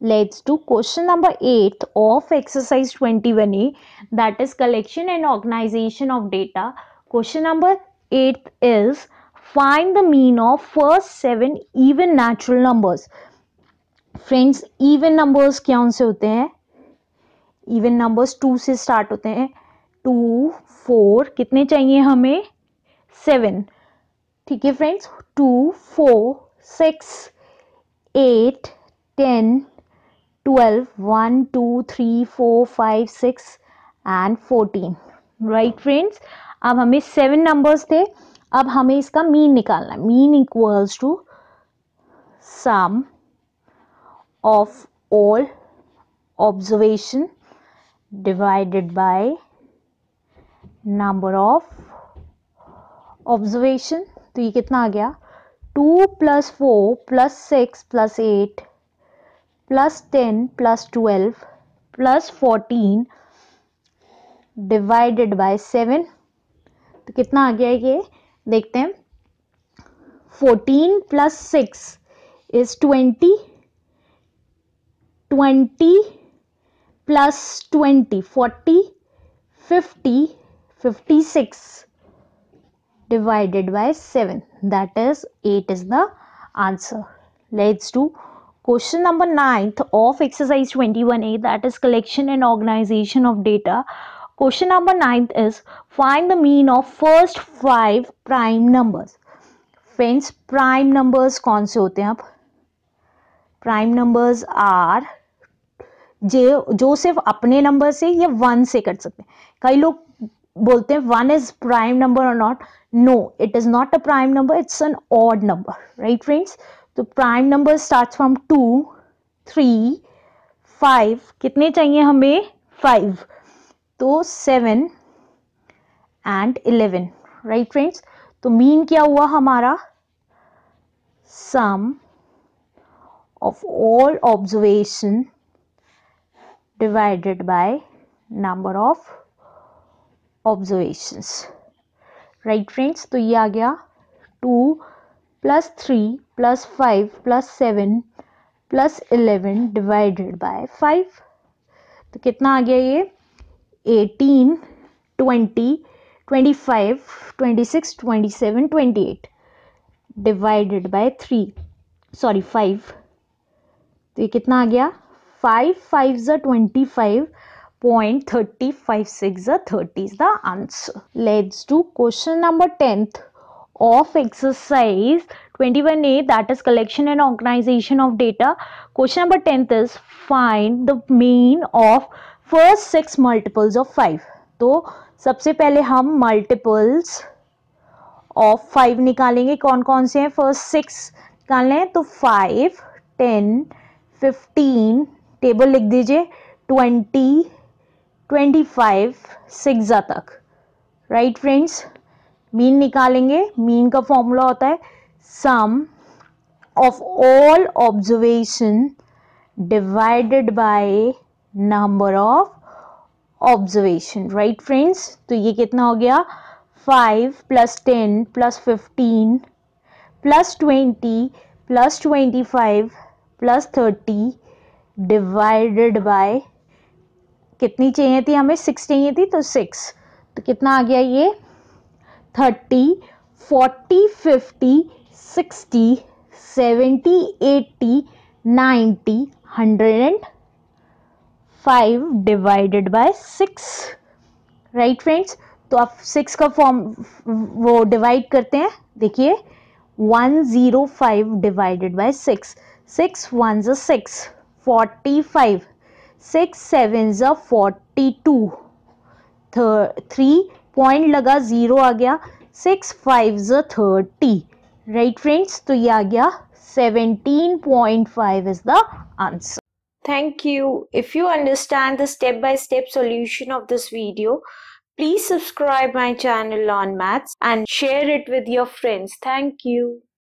Let's do question number 8 of exercise 21a that is collection and organization of data. Question number 8 is find the mean of first seven even natural numbers. Friends even numbers कौन से होते हैं even numbers two से start होते हैं to four कितने चाहिए हमें सेवन ठीक है friends two four six eight ten twelve one two three four five six and fourteen right friends अब हमें सेवन नंबर्स थे। अब हमें इसका मीन निकालना है। Mean equals to sum of all observation divided by number of observation तो ये कितना आ गया? Two plus four plus six plus eight plus ten plus twelve plus fourteen divided by seven तो कितना आ गया ये देखते हैं fourteen plus six is twenty twenty plus twenty forty fifty fifty six divided by 7 that is 8 is the answer let's do question number 9th of exercise 21a that is collection and organization of data question number 9th is find the mean of first five prime numbers friends prime numbers कौन से होते हैं अब prime numbers are जो जो सिर्फ़ अपने number से या वन से कर सकते हैं कई लोग बोलते हैं वन इज़ प्राइम नंबर और not no it is not a prime number it's an odd number right friends तो prime number start from two three five कितने चाहिए हमें? फाइव तो seven and eleven right friends तो mean क्या हुआ हमारा? Sum of all observation divided by number of observations right friends तो ये आ गया two plus three plus five plus seven plus eleven divided by five तो कितना आ गया ये? Eighteen twenty twenty five twenty six twenty seven twenty eight divided by three sorry five तो ये कितना आ गया? फाइव फाइव ज़ा twenty five 0.3056 the 30 is the answer. Let's do question number 10th of exercise 21a that is collection and organization of data. Question number 10th is find the mean of first six multiples of 5. तो सबसे पहले हम multiples of 5 निकालेंगे कौन कौन से हैं first six निकालने हैं तो फाइव टेन फिफ्टीन टेबल लिख दीजिए ट्वेंटी ट्वेंटी फाइव सिक्सा तक राइट फ्रेंड्स मीन निकालेंगे. मीन का फॉर्मूला होता है sum of all observation divided by number of observation right friends तो ये कितना हो गया? Five plus ten plus fifteen plus twenty plus twenty five plus thirty divided by कितनी चाहिए थी हमें? सिक्स चाहिए थी तो सिक्स तो कितना आ गया ये? Thirty forty fifty sixty seventy eighty ninety hundred and five divided by six right friends तो आप सिक्स का फॉर्म वो डिवाइड करते हैं। देखिए one zero five divided by six six one ज़ six forty five six seven ज़ा forty two three point लगा ज़ीरो आ गया सिक्स फाइव ज़ा थर्टी राइट फ्रेंड्स तो ये आ गया seventeen point five is the answer Thank you. If you understand the step-by-step solution of this video, please subscribe my channel on maths and share it with your friends. Thank you.